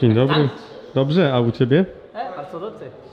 Dzień dobry. Dobrze, a u ciebie? Bardzo dobrze.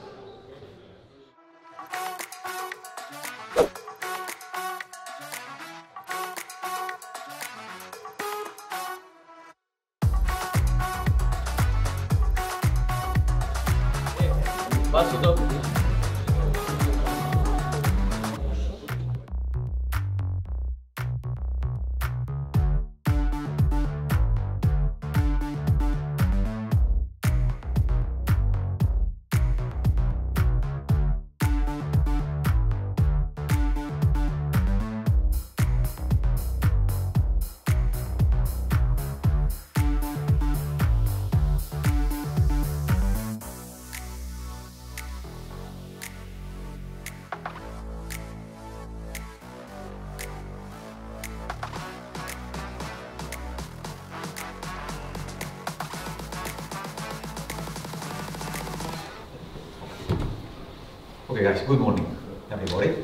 Okay, guys, good morning, everybody.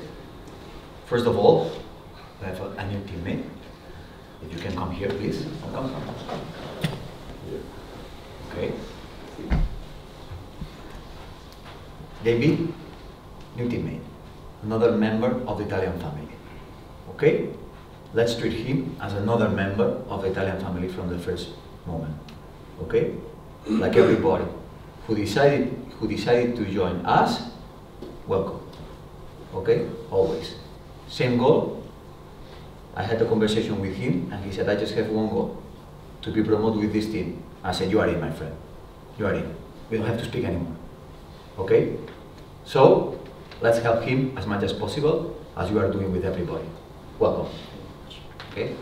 First of all, I have a, new teammate. If you can come here, please. Come. Okay. David, new teammate. Another member of the Italian family. Okay? Let's treat him as another member of the Italian family from the first moment. Okay? Like everybody who decided who decided to join us welcome. Okay? Always. Same goal. I had a conversation with him and he said, I just have one goal to be promoted with this team. I said, You are in, my friend. You are in. We don't have to speak anymore. Okay? So, let's help him as much as possible as you are doing with everybody. Welcome. Okay?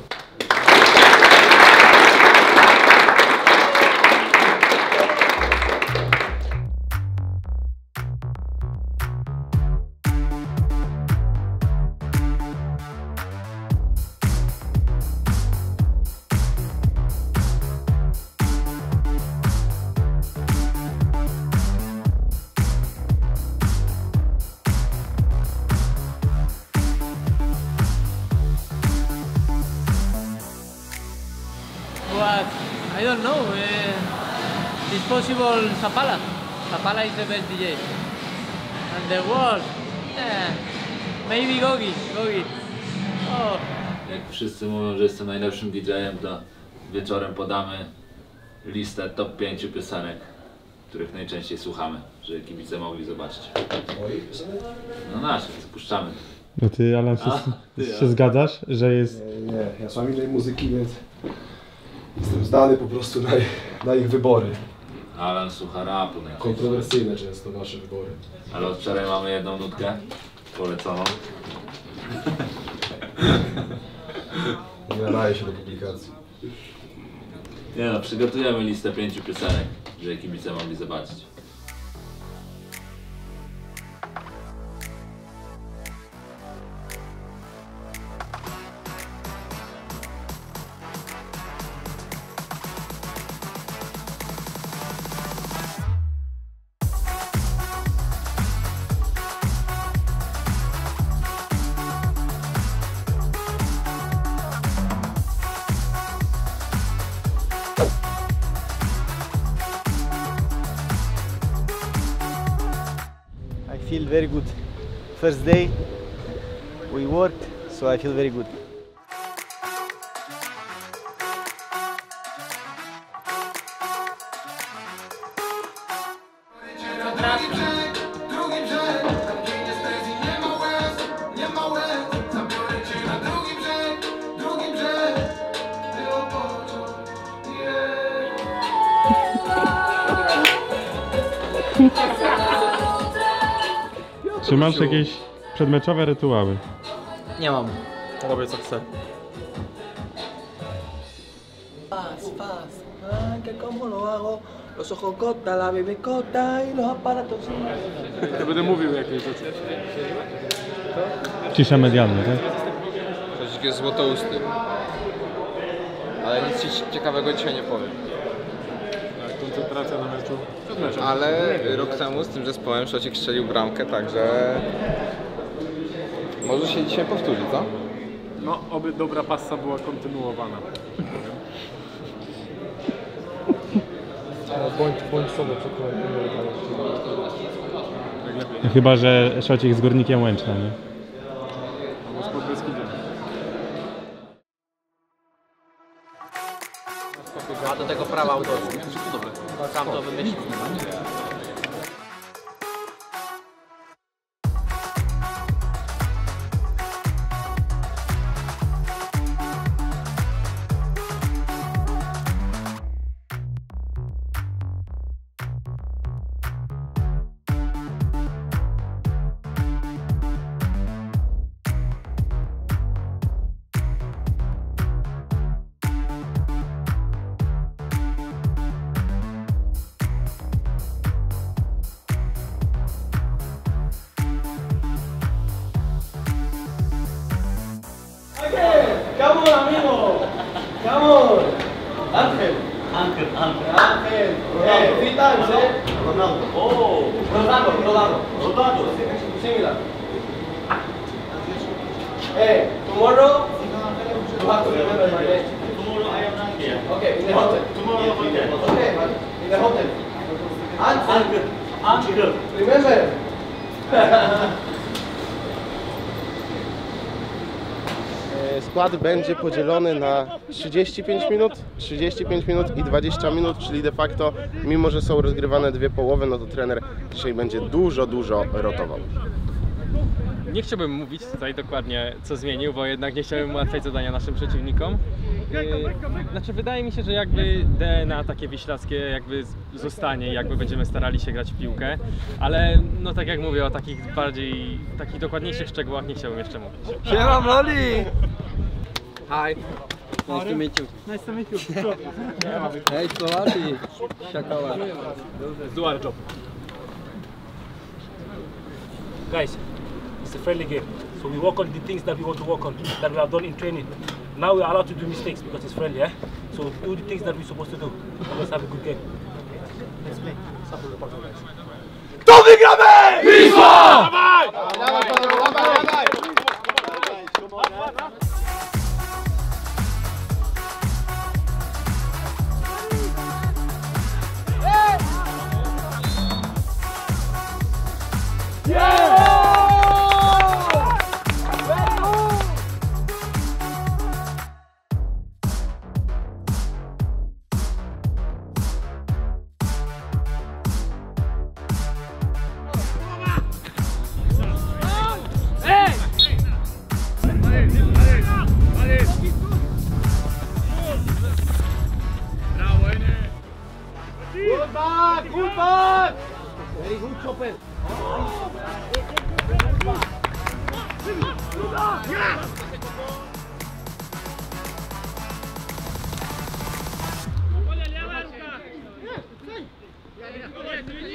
Possible Zapala. Zapala is the best DJ. And the world, eh, maybe Gogi. Gogi. Oh, Jak wszyscy mówią, że jestem najlepszym DJ-em, to wieczorem podamy listę top 5 piosenek, których najczęściej słuchamy, żeby kibice mogli zobaczyć. No nasze, puszczamy. No ty, Alan, się, A, ty, się zgadzasz, że jest... Nie, ja sam innej muzyki, więc jestem zdany po prostu na, na ich wybory. Alan słucha rapu najczęściej. Kontrowersyjne często wasze wybory. Ale od wczoraj mamy jedną nutkę poleconą. Nie nadaje się do publikacji. Nie no, przygotujemy listę pięciu piosenek, żeby kibice mogli zobaczyć. Feel very good. First day we worked, so I feel very good. Masz jakieś przedmeczowe rytuały? Nie mam. Robię co chcę. Fast, fast. Ay, que como lo hago. Los ojos cota, la bebé cota los aparatos. Ja będę mówił jakieś rzeczy. Cisza medialna, tak? Coś jest złotousty. Ale nic ci ciekawego dzisiaj nie powiem. Tak, koncentracja na meczu. Przed meczem. Ale rok temu z tym zespołem Szocik strzelił bramkę, także może się dzisiaj powtórzy, co? No, oby dobra passa była kontynuowana. Bądź, bądź sobą przed komentarzymi. No chyba, że Szocik z Górnikiem Łęczna, nie? Ronaldo, Ronaldo. Ronaldo. Similar. Hey, tomorrow you have to remember my name. Tomorrow I am not here. Okay, in the hotel. Tomorrow hotel. Okay, but in the hotel. Ángel. Ángel. Remember. Skład będzie podzielony na 35 minut, 35 minut i 20 minut, czyli de facto, mimo że są rozgrywane dwie połowy, no to trener dzisiaj będzie dużo, dużo rotował. Nie chciałbym mówić tutaj dokładnie co zmienił, bo jednak nie chciałbym ułatwiać zadania naszym przeciwnikom. Yy, Znaczy wydaje mi się, że jakby DNA takie wiślackie jakby zostanie, jakby będziemy starali się grać w piłkę, ale no tak jak mówię o takich bardziej, takich dokładniejszych szczegółach nie chciałbym jeszcze mówić. Siema, Mloli. Hi. Nice to meet you. Nice to meet you. Hey, Slovakia. Shakawa. Do our job. Guys, it's a friendly game. So we work on the things that we want to work on, that we have done in training. Now we're allowed to do mistakes because it's friendly, eh? So do the things that we're supposed to do. And let's have a good game. Let's play. Sample the party, guys. Finish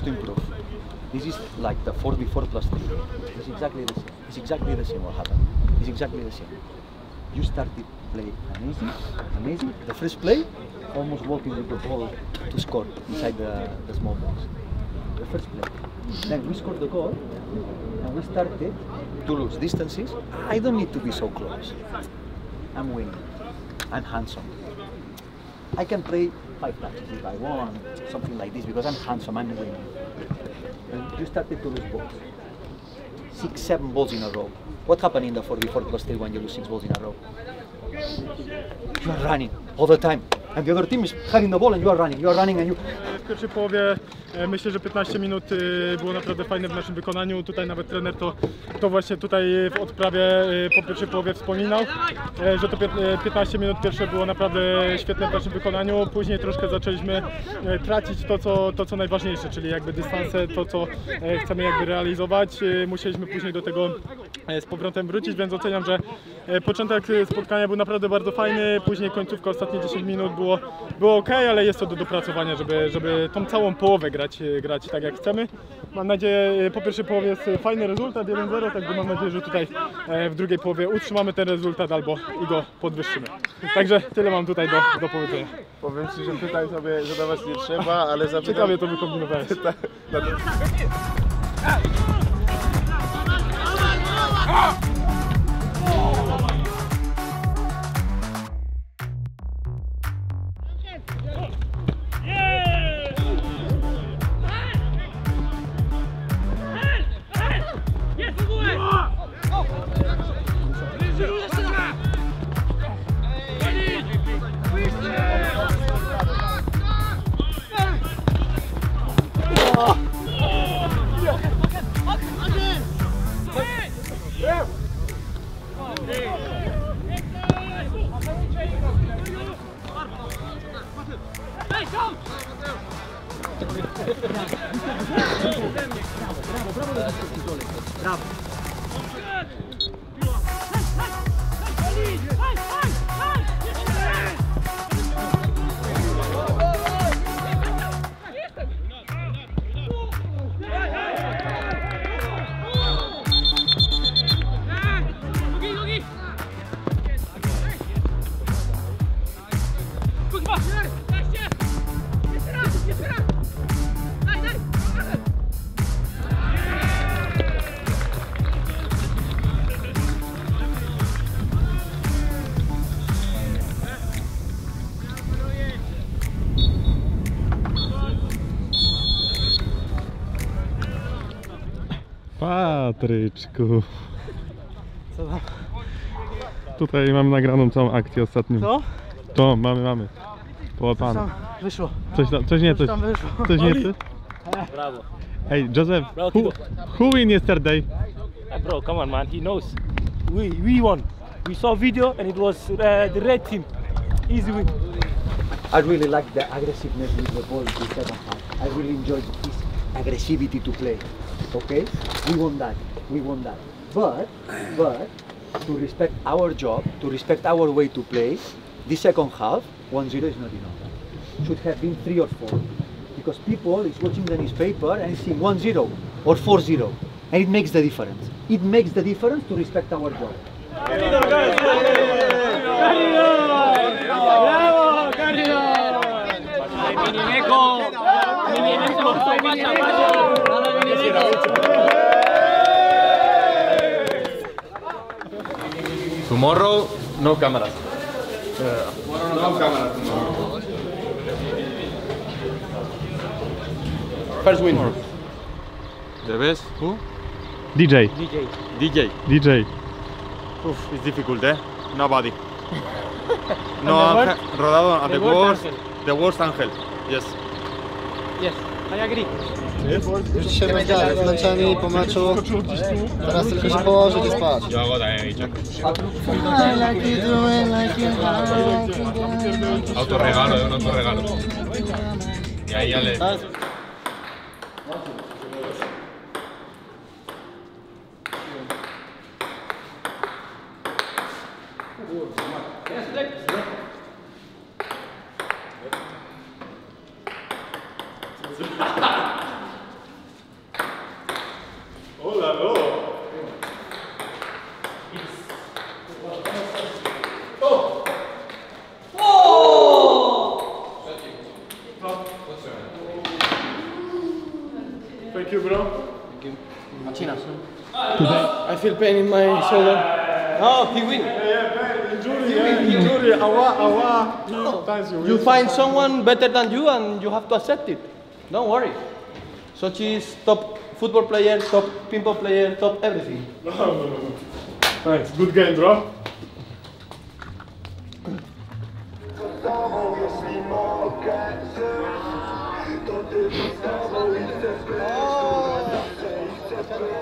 to improve. This is like the 4 before plus 3. It's exactly the same. It's exactly the same what happened. It's exactly the same. You started play amazing, amazing. The first play, almost walking with the ball to score inside the, the small box. The first play. Then we scored the goal and we started to lose distances. I don't need to be so close. I'm winning. I'm handsome. I can play five touches if I want, something like this, because I'm handsome, I'm winning. And you started to lose balls. Six, seven balls in a row. What happened in the 44 plus 3 when you lose six balls in a row? You are running all the time. And the other team is having the ball and you are running, you are running and you pierwszej połowie e, myślę, że 15 minut e, było naprawdę fajne w naszym wykonaniu. Tutaj nawet trener to, to właśnie tutaj w odprawie e, po pierwszej połowie wspominał, że to pię- e, 15 minut pierwsze było naprawdę świetne w naszym wykonaniu. Później troszkę zaczęliśmy tracić to co, to, co najważniejsze, czyli jakby dystanse, to co chcemy jakby realizować. Musieliśmy później do tego z powrotem wrócić, więc oceniam, że początek spotkania był naprawdę bardzo fajny, później końcówka, ostatnie 10 minut było, było ok, ale jest to do dopracowania, żeby, żeby tą całą połowę grać, e, grać tak jak chcemy. Mam nadzieję, e, po pierwszej połowie jest fajny rezultat 1-0, także mam nadzieję, że tutaj e, w drugiej połowie utrzymamy ten rezultat albo i go podwyższymy. Także tyle mam tutaj do, do powiedzenia. Powiem Ci, że pytań sobie zadawać nie trzeba, ale zapytam... Ciekawie to wykombinowałeś. Come on, come on. Patryczku. Co tam? Tutaj mam nagraną całą akcję ostatnią. Co? To mamy, mamy. Połapane. Tam wyszło. Coś, tam- coś nie, coś, tam wyszło. coś nie, coś. Brawo. Hey, Joseph, Brawo, who, who win yesterday? Hey, bro, come on, man. He knows. We we won. We saw video and it was uh, the red team. Easy win. I really like the aggressiveness with the ball in the second half. I really enjoyed his aggressivity to play. Okay, we want that. We want that. But, but to respect our job, to respect our way to play, the second half 1-0 is not enough. Should have been three or four, because people is watching the newspaper and seeing 1-0 or 4-0, and it makes the difference. It makes the difference to respect our job. ¡Bravo, Tomorrow, no cameras. No camera First win. The best? Who? DJ. DJ. DJ. DJ. Oof, it's difficult, eh? Nobody. No, the Rodado, the and the worst, Angel. the worst Angel. Yes. Yes, I agree. Już dzisiaj rozgadać, zmęczeni po meczu. Teraz tylko się położyć i spać. Autorregalo, un autorregalo. Y ahí ya le. Hola, pain in my shoulder. Oh, he win. yeah, injury, awa, awa. You find someone better than you and you have to accept it. Don't worry. So she's top football player, top pinball player, top everything. No, no, no. Thanks. Good game, bro.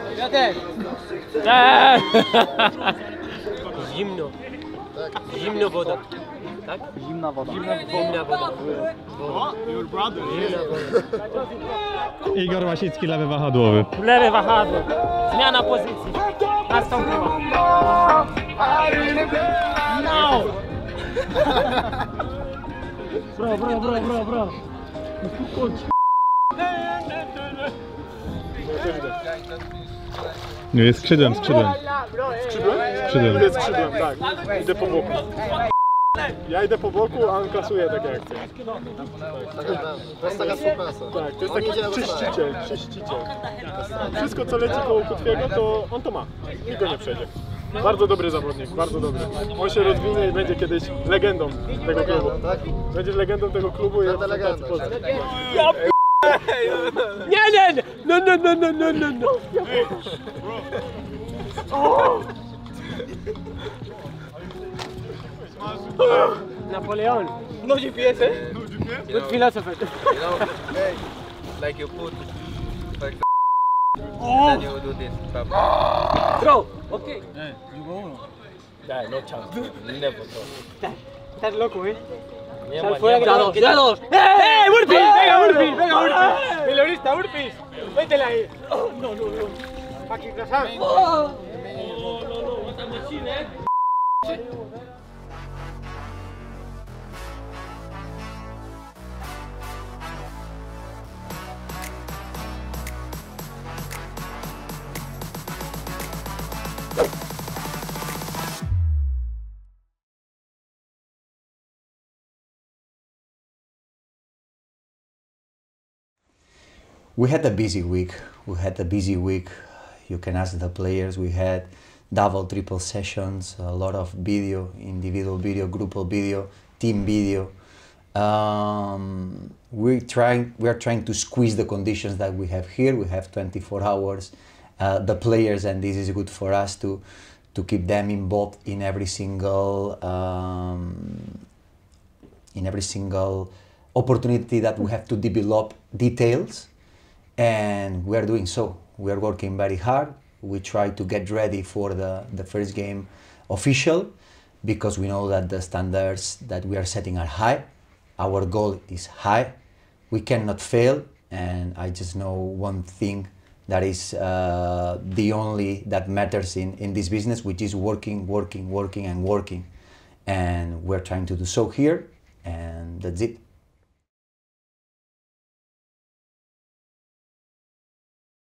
Fíjate. Mi mogę Bohater! Zimno. Zimno woda. Tak? Zimna woda. Zimna, zimna woda. Zimna woda. Igor Łasicki, lewy wahadłowy. Lewe wahadło. Zmiana pozycji. Nastąpiła. No! Bro, bro, bro, bro, bro. Nie, jest skrzydłem, skrzydłem. Skrzydłem? Skrzydłem. Jest skrzydłem, tak. Idę po boku. Ja idę po boku, a on kasuje takie akcje. To jest taka współpraca. Tak, to jest taki czyściciel, czyściciel. Wszystko co leci koło Kutwiego, to on to ma. Nikt go nie przejdzie. Bardzo dobry zawodnik, bardzo dobry. On się rozwinie i będzie kiedyś legendą tego klubu. Będziesz legendą tego klubu i reprezentacji Polski. Nie, nie, nie! No, no, no, no, no, no, no! Napoleon. No GPS, eh? Good philosopher. You know, like you put, for example, Oh. then you do this. Bro, okay. you go Nah, no chance. Never, bro. Estás loco, eh. Sal fuera que dos, ya dos. ¡Eh! ¡Urpis! ¡Venga, Urpis! ¡Venga, Urpis! ¡Milonista, Urpis! ¡Métela ahí! no, no, no. Aquí, Krasan. Oh, no, no, what a machine, eh? We had a busy week. We had a busy week. You can ask the players. We had double, triple sessions, a lot of video, individual video, group video, team video. Um, we're trying. We are trying to squeeze the conditions that we have here. We have 24 hours. Uh, the players, and this is good for us to to keep them involved in every single um, in every single opportunity that we have to develop details and we are doing so. We are working very hard. We try to get ready for the, the first game official because we know that the standards that we are setting are high. Our goal is high. We cannot fail, and I just know one thing that is uh, the only that matters in, in this business, which is working, working, working, and working. And we're trying to do so here, and that's it.